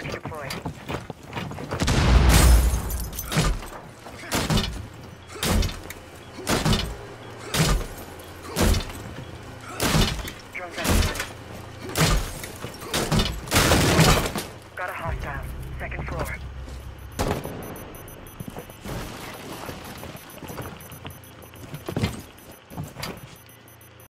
Charge deployed. Got a hostile. Second floor.